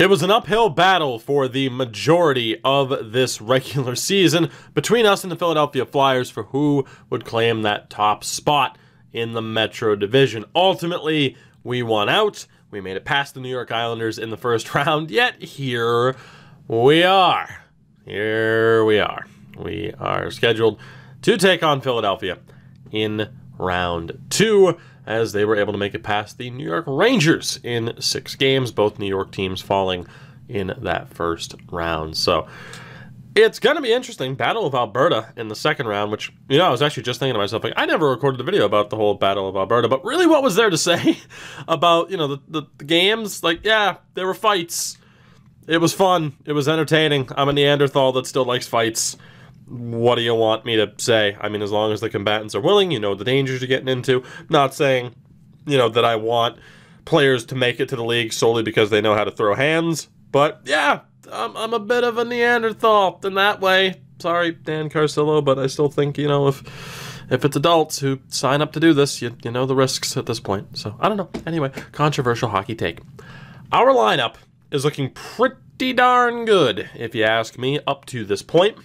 It was an uphill battle for the majority of this regular season between us and the Philadelphia Flyers for who would claim that top spot in the Metro Division. Ultimately, we won out. We made it past the New York Islanders in the first round, yet here we are. Here we are. We are scheduled to take on Philadelphia in round two as they were able to make it past the New York Rangers in six games, both New York teams falling in that first round. So it's going to be interesting. Battle of Alberta in the second round, which, you know, I was actually just thinking to myself, like, I never recorded the video about the whole Battle of Alberta, but really what was there to say about, you know, the, the, the games? Like, yeah, there were fights. It was fun. It was entertaining. I'm a Neanderthal that still likes fights what do you want me to say? I mean, as long as the combatants are willing, you know the dangers you're getting into. Not saying, you know, that I want players to make it to the league solely because they know how to throw hands. But yeah, I'm, I'm a bit of a Neanderthal in that way. Sorry, Dan Carcillo, but I still think, you know, if if it's adults who sign up to do this, you, you know the risks at this point. So I don't know. Anyway, controversial hockey take. Our lineup is looking pretty darn good, if you ask me, up to this point.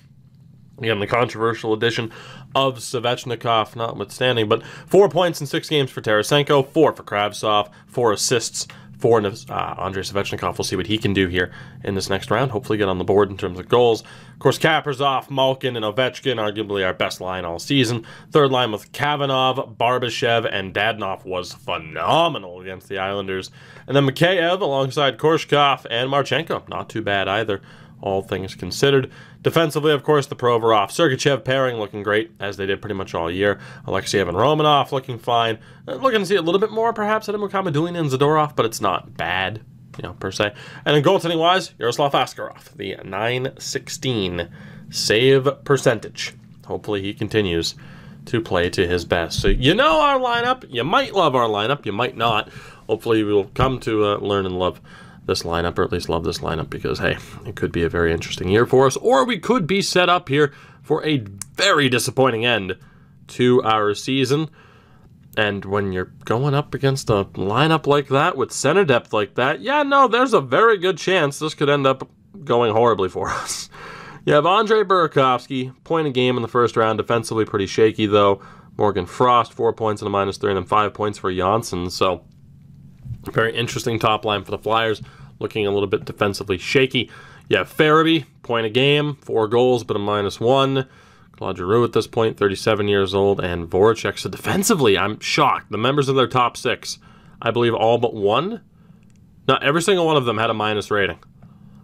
Again, the controversial addition of Svechnikov notwithstanding, but four points in six games for Tarasenko, four for Kravtsov, four assists for uh, Andrei Svechnikov. We'll see what he can do here in this next round. Hopefully, get on the board in terms of goals. Of course, Kaprizov, Malkin, and Ovechkin, arguably our best line all season. Third line with Kavanov, Barbashev, and Dadonov was phenomenal against the Islanders. And then Mikheyev alongside Korshkov and Marchenko. Not too bad either all things considered. Defensively, of course, the Provorov Sergachev pairing looking great, as they did pretty much all year. Alexeyev and Romanov looking fine. Uh, looking to see a little bit more, perhaps, out of Mukhamadullin and Zadorov, but it's not bad, you know, per se. And then goaltending wise, Yaroslav Askarov, the 916 save percentage. Hopefully, he continues to play to his best. So, you know our lineup. You might love our lineup, you might not. Hopefully, we'll come to uh, learn and love this lineup, or at least love this lineup, because, hey, it could be a very interesting year for us, or we could be set up here for a very disappointing end to our season. And when you're going up against a lineup like that with center depth like that, yeah, no, there's a very good chance this could end up going horribly for us. You have Andre Burakovsky, point a game in the first round, defensively pretty shaky though. Morgan Frost, four points and a minus three, and then five points for Johnsson. So very interesting top line for the Flyers, looking a little bit defensively shaky. Have Farabee, point a game, four goals, but a minus one. Claude Giroux at this point, 37 years old, and Voracek. So defensively, I'm shocked. The members of their top six, I believe all but one, not every single one of them had a minus rating.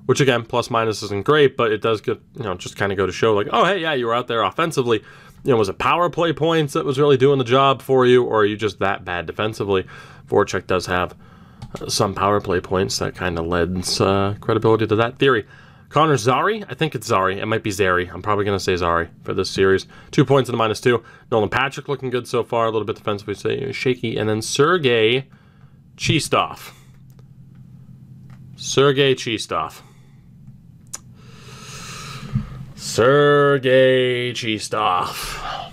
Which again, plus minus isn't great, but it does get, you know, just kind of go to show like, oh hey, yeah, you were out there offensively. You know, was it power play points that was really doing the job for you, or are you just that bad defensively? Voracek does have some power play points that kind of lends uh, credibility to that theory. Connor Zary, I think it's Zary. It might be Zary. I'm probably going to say Zary for this series. Two points in the minus two. Nolan Patrick looking good so far, a little bit defensively shaky. And then Sergey Chistov. Sergey Chistov. Sergey Chistov.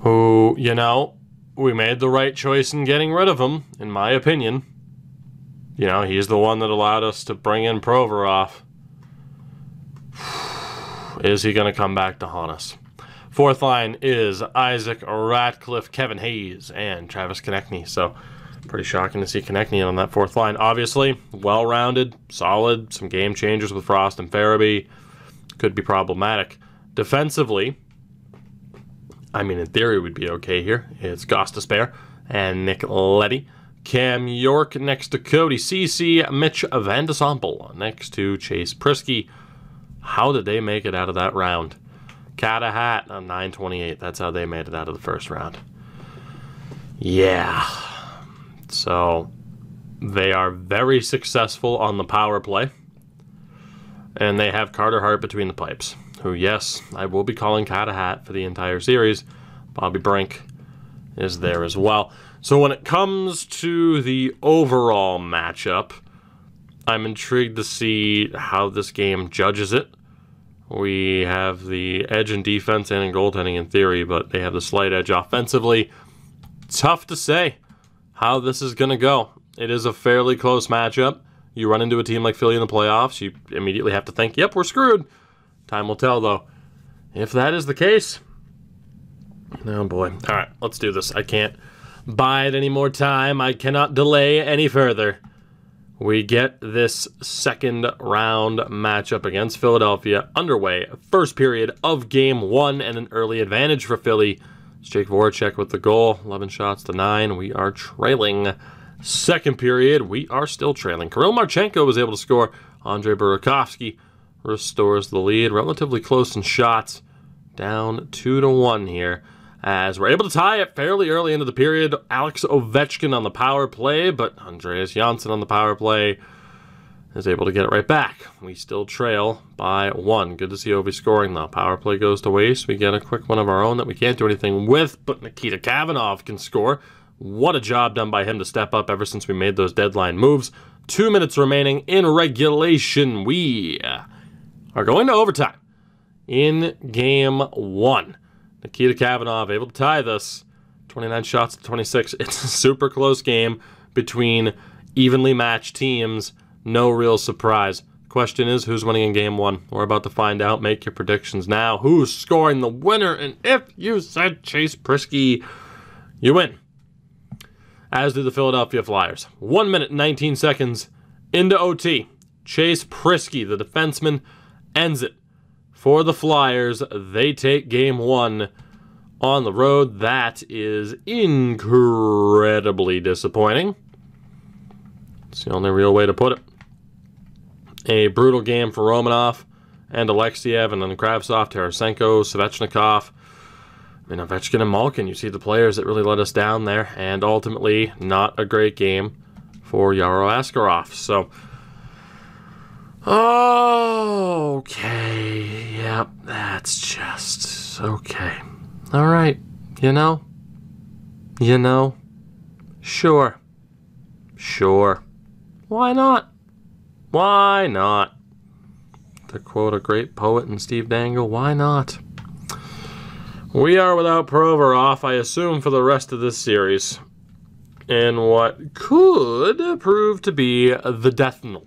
Who, you know, we made the right choice in getting rid of him, in my opinion. You know, he's the one that allowed us to bring in Provorov. Is he going to come back to haunt us? Fourth line is Isaac Ratcliffe, Kevin Hayes, and Travis Konecny. So, pretty shocking to see Konecny on that fourth line. Obviously, well-rounded, solid, some game changers with Frost and Farabee. Could be problematic. Defensively, I mean, in theory, would be okay here. It's Gostisbehere and Nick Leddy. Cam York next to Cody Ceci, Mitch Van de Sompel next to Chase Priskie. How did they make it out of that round? Cat a hat on 928. That's how they made it out of the first round. Yeah. So they are very successful on the power play. And they have Carter Hart between the pipes who, yes, I will be calling Cat a hat for the entire series. Bobby Brink is there as well. So when it comes to the overall matchup, I'm intrigued to see how this game judges it. We have the edge in defense and in goaltending in theory, but they have the slight edge offensively. Tough to say how this is going to go. It is a fairly close matchup. You run into a team like Philly in the playoffs, you immediately have to think, yep, we're screwed. Time will tell, though. If that is the case, oh boy. All right, let's do this. I can't bide any more time. I cannot delay any further. We get this second round matchup against Philadelphia underway. First period of game one and an early advantage for Philly. It's Jake Voracek with the goal, 11 shots to 9. We are trailing. Second period, we are still trailing. Kirill Marchenko was able to score. Andre Burakovsky restores the lead. Relatively close in shots. Down 2 to 1 here. As we're able to tie it fairly early into the period. Alex Ovechkin on the power play, but Andreas Johnsson on the power play is able to get it right back. We still trail by one. Good to see Ovi scoring, though. Power play goes to waste. We get a quick one of our own that we can't do anything with, but Nikita Kavanov can score. What a job done by him to step up ever since we made those deadline moves. Two minutes remaining in regulation. We are going to overtime in game one. Nikita Kavanov able to tie this. 29 shots to 26. It's a super close game between evenly matched teams no real surprise. Question is, who's winning in game one? We're about to find out. Make your predictions now. Who's scoring the winner? And if you said Chase Priskie, you win. As do the Philadelphia Flyers. One minute, 19 seconds into OT. Chase Priskie, the defenseman, ends it for the Flyers. They take game one on the road. That is incredibly disappointing. It's the only real way to put it a brutal game for Romanov and Alexeyev, and then Kravtsov, Tarasenko, Svechnikov. I mean, Ovechkin and Malkin, you see the players that really let us down there, and ultimately, not a great game for Yaro Askarov. So, okay, yep, that's just okay. All right, you know, you know, sure, sure, why not? Why not? To quote a great poet in Steve Dangle, why not? We are without Provorov, I assume, for the rest of this series. In what could prove to be the death knell.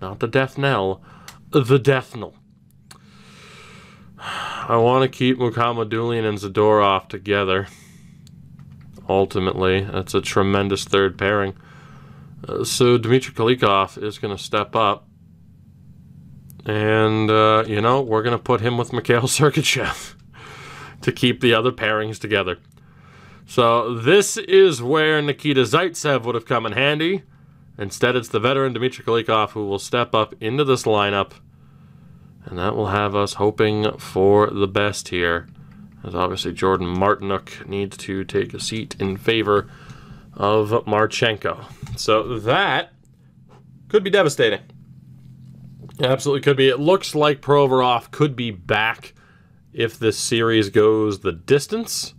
Not the death knell, the death knell. I want to keep Mukhamadullin and Zadorov together. Ultimately, that's a tremendous third pairing. Uh, so Dmitry Kulikov is going to step up. And, uh, you know, we're going to put him with Mikhail Sergachev to keep the other pairings together. So this is where Nikita Zaitsev would have come in handy. Instead, it's the veteran Dmitry Kulikov who will step up into this lineup. And that will have us hoping for the best here. As obviously Jordan Martinook needs to take a seat in favor of Marchenko. So that could be devastating. Absolutely could be. It looks like Provorov could be back if this series goes the distance.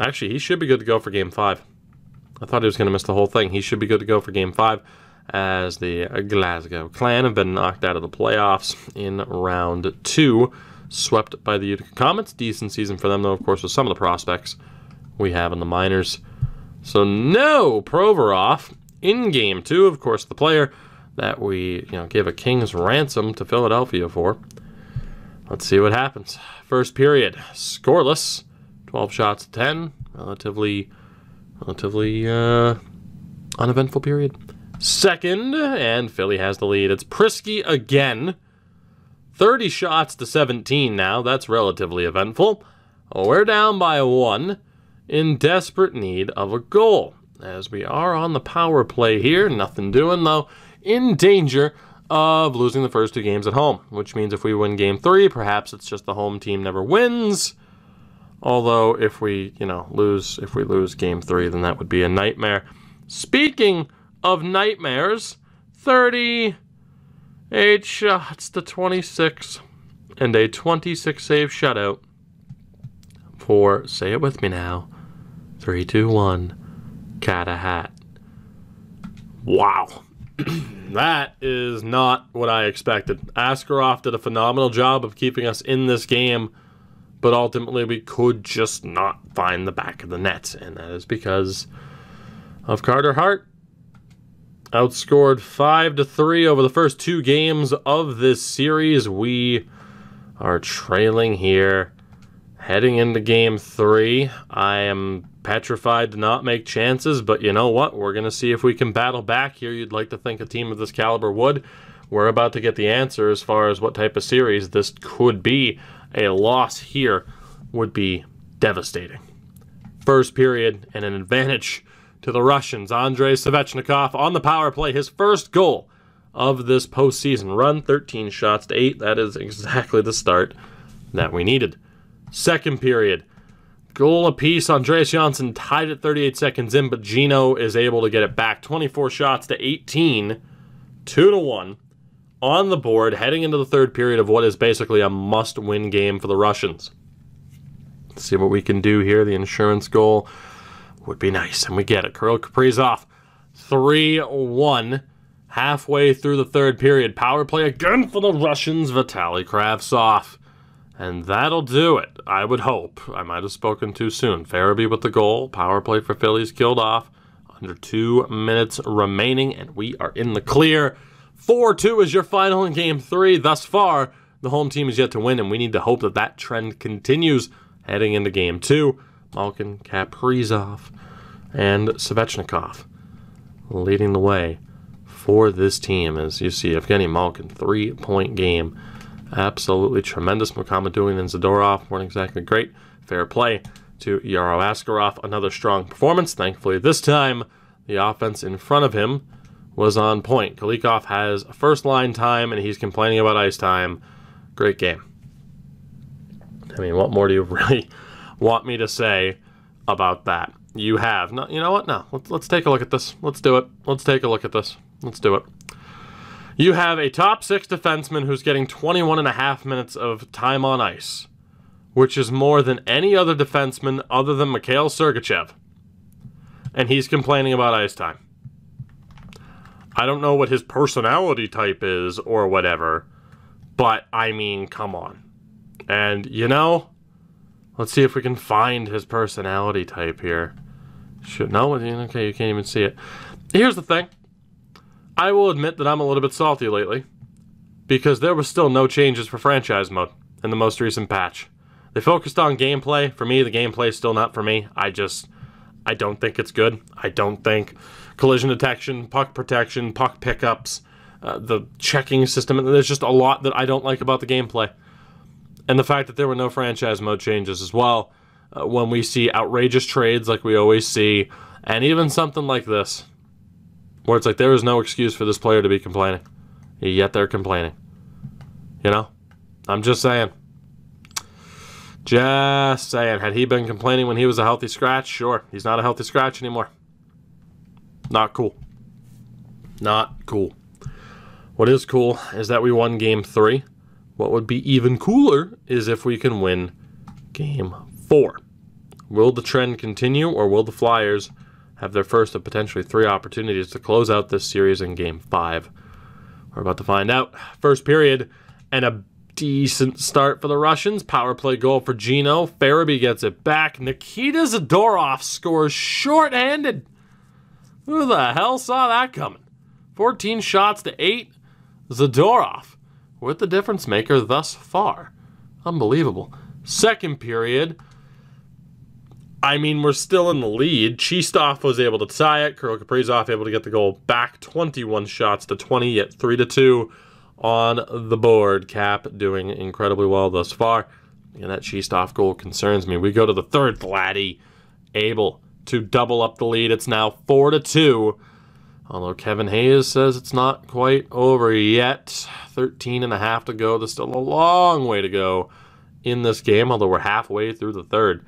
Actually, he should be good to go for game five. I thought he was going to miss the whole thing. He should be good to go for game five as the Glasgow Clan have been knocked out of the playoffs in round two, swept by the Utica Comets. Decent season for them, though, of course, with some of the prospects we have in the minors. So no Provorov in game two, of course, the player that we you know gave a king's ransom to Philadelphia for. Let's see what happens. First period, scoreless, 12 shots to 10, relatively, relatively uh, uneventful period. Second, and Philly has the lead. It's Priskie again. 30 shots to 17 now. That's relatively eventful. We're down by one in desperate need of a goal. As we are on the power play here, nothing doing though, in danger of losing the first two games at home, which means if we win game three, perhaps it's just the home team never wins. Although if we, you know, lose if we lose game three, then that would be a nightmare. Speaking of nightmares, 38 shots to 26 and a 26 save shutout for say it with me now Three, two, one. Cat a hat. Wow. that is not what I expected. Askarov did a phenomenal job of keeping us in this game, but ultimately we could just not find the back of the net, and that is because of Carter Hart. outscored 5 to 3 over the first two games of this series. We are trailing here. Heading into game three, I am petrified to not make chances, but you know what? We're going to see if we can battle back here. You'd like to think a team of this caliber would. We're about to get the answer as far as what type of series this could be. A loss here would be devastating. First period and an advantage to the Russians. Andrei Svechnikov on the power play, his first goal of this postseason run, 13 shots to 8. That is exactly the start that we needed. Second period, goal apiece. Andreas Johnsson tied it 38 seconds in, but Gino is able to get it back. 24 shots to 18, 2 to 1 on the board, heading into the third period of what is basically a must win game for the Russians. Let's see what we can do here. The insurance goal would be nice, and we get it. Kirill Kaprizov, 3 1 halfway through the third period. Power play again for the Russians, Vitaly Kravtsov. And that'll do it, I would hope. I might have spoken too soon. Farabee with the goal. Power play for Phillies killed off. Under two minutes remaining, and we are in the clear. 4 2 is your final in game three. Thus far, the home team is yet to win, and we need to hope that that trend continues heading into game two. Malkin, Kaprizov, and Svechnikov leading the way for this team. As you see, Evgeny Malkin, three point game absolutely tremendous. Mukhamadullin and Zadorov weren't exactly great. Fair play to Yaro Askarov. Another strong performance. Thankfully, this time the offense in front of him was on point. Kulikov has first line time and he's complaining about ice time. Great game. I mean, what more do you really want me to say about that? You have. No, you know what? No. Let's, let's take a look at this. Let's do it. Let's take a look at this. Let's do it. You have a top six defenseman who's getting 21 and a half minutes of time on ice, which is more than any other defenseman other than Mikhail Sergachev. And he's complaining about ice time. I don't know what his personality type is or whatever, but I mean, come on. And, you know, let's see if we can find his personality type here. Should no, okay, you can't even see it. Here's the thing. I will admit that I'm a little bit salty lately because there was still no changes for franchise mode in the most recent patch. They focused on gameplay. For me, the gameplay is still not for me. I just, I don't think it's good. I don't think collision detection, puck protection, puck pickups, uh, the checking system, there's just a lot that I don't like about the gameplay. And the fact that there were no franchise mode changes as well. Uh, when we see outrageous trades like we always see, and even something like this where it's like there is no excuse for this player to be complaining, yet they're complaining. You know, I'm just saying. Just saying. Had he been complaining when he was a healthy scratch? Sure. He's not a healthy scratch anymore. Not cool. Not cool. What is cool is that we won game three. What would be even cooler is if we can win game four. Will the trend continue or will the Flyers have their first of potentially three opportunities to close out this series in game five. We're about to find out. First period, and a decent start for the Russians. Power play goal for Gino. Farabee gets it back. Nikita Zadorov scores shorthanded. Who the hell saw that coming? 14 shots to 8. Zadorov with the difference maker thus far. Unbelievable. Second period, I mean, we're still in the lead. Chistov was able to tie it. Kirill Kaprizov able to get the goal back. 21 shots to 20, yet 3 to 2 on the board. Cap doing incredibly well thus far. And that Chistov goal concerns me. We go to the third. Vladdy able to double up the lead. It's now 4 to 2. Although Kevin Hayes says it's not quite over yet. 13 and a half to go. There's still a long way to go in this game, although we're halfway through the third.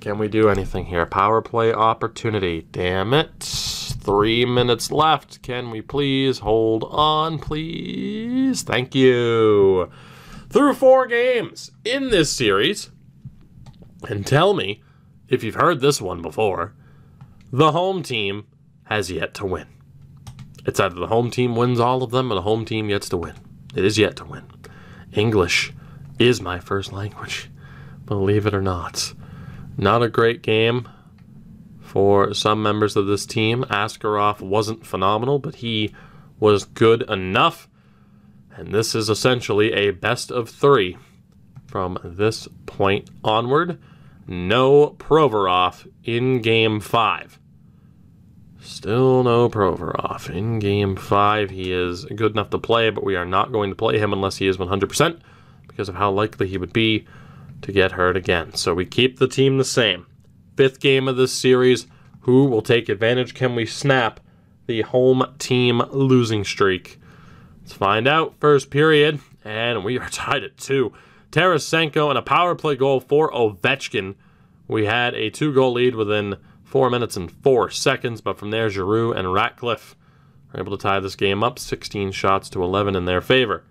Can we do anything here? Power play opportunity. Damn it. Three minutes left. Can we please hold on, please? Thank you. Through four games in this series. And tell me if you've heard this one before. The home team has yet to win. It's either the home team wins all of them or the home team gets to win. It is yet to win. English is my first language, believe it or not. Not a great game for some members of this team. Askarov wasn't phenomenal, but he was good enough. And this is essentially a best of three from this point onward. No Provorov in game five. Still no Provorov in game five. He is good enough to play, but we are not going to play him unless he is 100% because of how likely he would be to get hurt again. So we keep the team the same. Fifth game of this series. Who will take advantage? Can we snap the home team losing streak? Let's find out. First period, and we are tied at two. Tarasenko and a power play goal for Ovechkin. We had a two goal lead within four minutes and four seconds, but from there, Giroux and Ratcliffe are able to tie this game up 16 shots to 11 in their favor.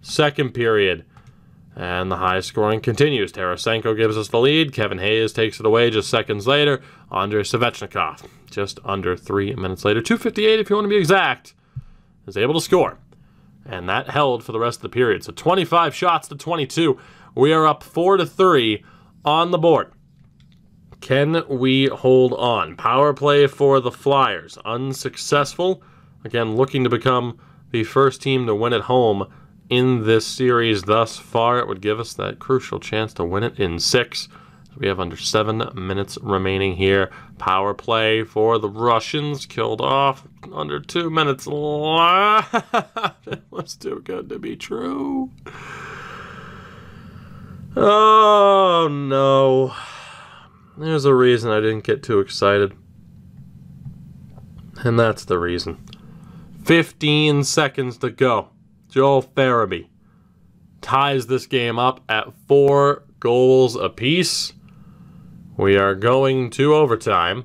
Second period, and the high scoring continues. Tarasenko gives us the lead. Kevin Hayes takes it away just seconds later. Andrei Svechnikov, just under three minutes later, 258 if you want to be exact, is able to score. And that held for the rest of the period. So 25 shots to 22. We are up 4 to 3 on the board. Can we hold on? Power play for the Flyers. Unsuccessful. Again, looking to become the first team to win at home in this series thus far. It would give us that crucial chance to win it in six. We have under seven minutes remaining here. Power play for the Russians. Killed off under two minutes. it was too good to be true. Oh no. There's a reason I didn't get too excited. And that's the reason. 15 seconds to go. Joel Farabee ties this game up at four goals apiece. We are going to overtime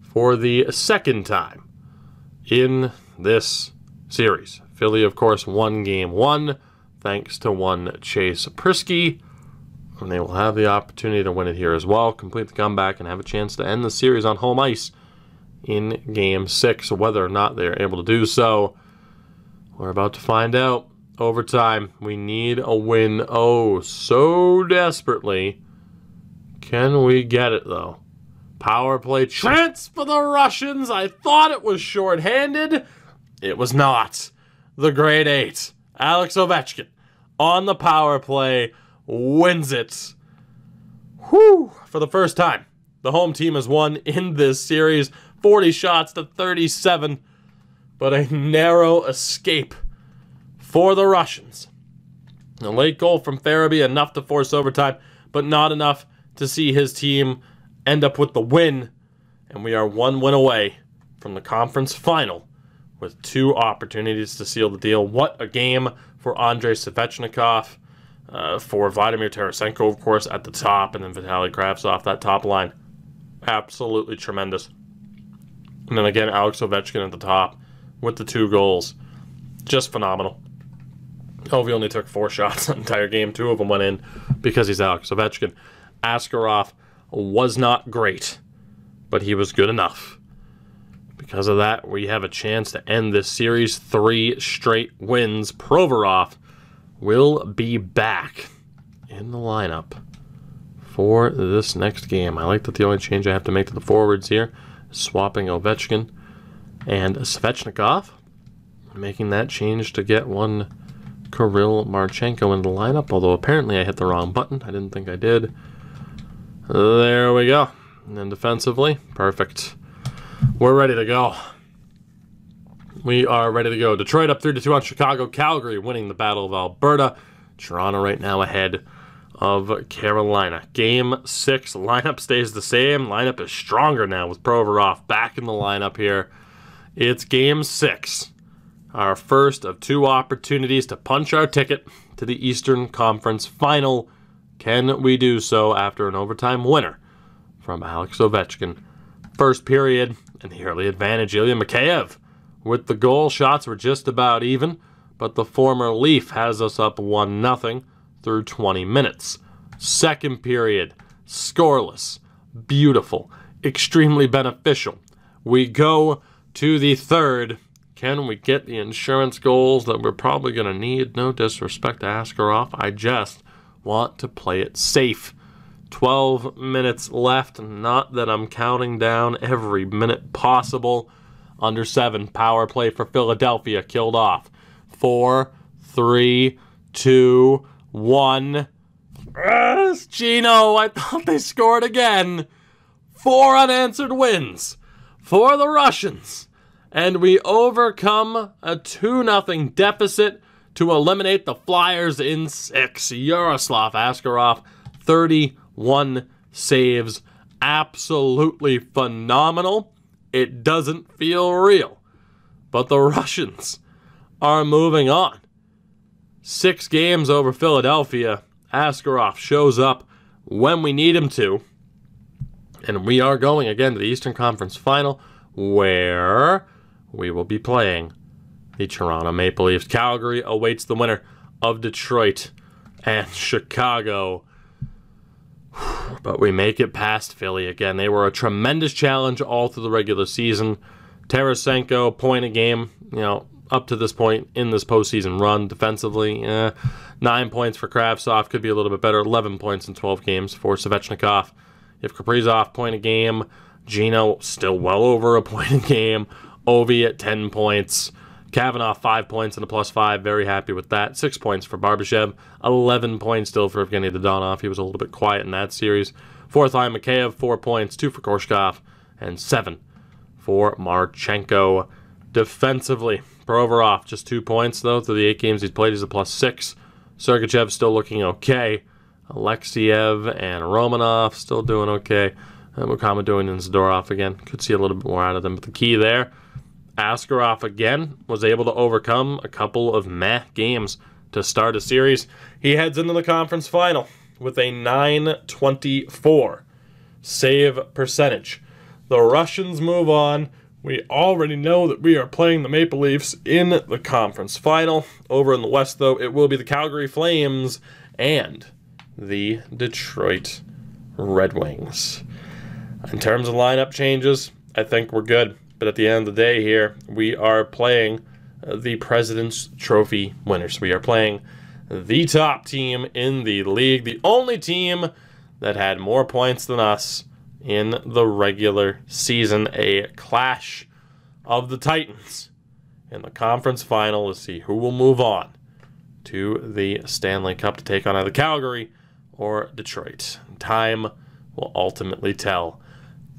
for the second time in this series. Philly, of course, won game one thanks to one Chase Priskie. And they will have the opportunity to win it here as well, complete the comeback, and have a chance to end the series on home ice in game six. Whether or not they are able to do so we're about to find out. Overtime. We need a win. Oh, so desperately. Can we get it, though? Power play chance for the Russians. I thought it was shorthanded. It was not. The Great Eight, Alex Ovechkin, on the power play, wins it. Whew! For the first time, the home team has won in this series 40 shots to 37 but a narrow escape for the Russians. A late goal from Farabee, enough to force overtime, but not enough to see his team end up with the win. And we are one win away from the conference final with two opportunities to seal the deal. What a game for Andrei Svechnikov, uh, for Vladimir Tarasenko, of course, at the top, and then Vitaly Kravtsov, off that top line. Absolutely tremendous. And then again, Alex Ovechkin at the top with the two goals. Just phenomenal. Ovi only took four shots the entire game. Two of them went in because he's Alex Ovechkin. Askarov was not great, but he was good enough. Because of that, we have a chance to end this series. Three straight wins. Provorov will be back in the lineup for this next game. I like that the only change I have to make to the forwards here is swapping Ovechkin and Svechnikov, making that change to get one Kirill Marchenko in the lineup, although apparently I hit the wrong button. I didn't think I did. There we go. And then defensively, perfect. We're ready to go. We are ready to go. Detroit up 3 to 2 on Chicago. Calgary winning the Battle of Alberta. Toronto right now ahead of Carolina. Game 6 lineup stays the same. Lineup is stronger now with Provorov back in the lineup here. It's game six, our first of two opportunities to punch our ticket to the Eastern Conference Final. Can we do so after an overtime winner from Alex Ovechkin? First period, and the early advantage, Ilya Mikheyev. With the goal, shots were just about even, but the former Leaf has us up 1 0 through 20 minutes. Second period, scoreless, beautiful, extremely beneficial. We go to the third. Can we get the insurance goals that we're probably going to need? No disrespect to Askarov. I just want to play it safe. 12 minutes left. Not that I'm counting down every minute possible. Under seven, power play for Philadelphia killed off. Four, three, two, one. Yes, Gino, I thought they scored again. Four unanswered wins for the Russians. And we overcome a 2 0 deficit to eliminate the Flyers in six. Yaroslav Askarov, 31 saves. Absolutely phenomenal. It doesn't feel real. But the Russians are moving on. Six games over Philadelphia. Askarov shows up when we need him to. And we are going again to the Eastern Conference Final, where we will be playing the Toronto Maple Leafs. Calgary awaits the winner of Detroit and Chicago. But we make it past Philly again. They were a tremendous challenge all through the regular season. Tarasenko, point a game, you know, up to this point in this postseason run defensively. Eh, nine points for Kravtsov, could be a little bit better. 11 points in 12 games for Svechnikov. If Kaprizov, point a game. Gino, still well over a point a game. Ovi at 10 points. Kavanaugh, five points and a plus five. Very happy with that. Six points for Barbashev. 11 points still for Evgeny Dadonov. He was a little bit quiet in that series. Fourth line, Mikheyev, four points. Two for Korshkov. And seven for Marchenko. Defensively, Provorov, just two points, though. Through the eight games he's played, he's a plus six. Sergachev still looking okay. Alexeyev and Romanov still doing okay. And Mukhamadullin and Zadorov again. Could see a little bit more out of them. But the key there Askarov again was able to overcome a couple of meh games to start a series. He heads into the conference final with a 924 save percentage. The Russians move on. We already know that we are playing the Maple Leafs in the conference final. Over in the West, though, it will be the Calgary Flames and the Detroit Red Wings. In terms of lineup changes, I think we're good. But at the end of the day, here, we are playing uh, the President's Trophy winners. We are playing the top team in the league, the only team that had more points than us in the regular season. A clash of the Titans in the conference final to see who will move on to the Stanley Cup to take on either Calgary or Detroit. Time will ultimately tell.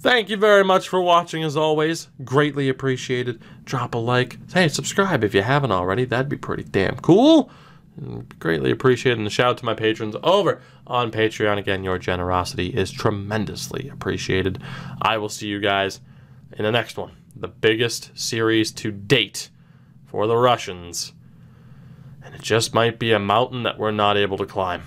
Thank you very much for watching as always. Greatly appreciated. Drop a like. Hey, subscribe if you haven't already. That'd be pretty damn cool. Greatly appreciated. And a shout out to my patrons over on Patreon. Again, your generosity is tremendously appreciated. I will see you guys in the next one. The biggest series to date for the Russians. And it just might be a mountain that we're not able to climb.